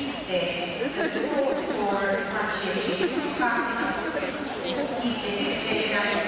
East Day, the support for conscientious East Day, East Day,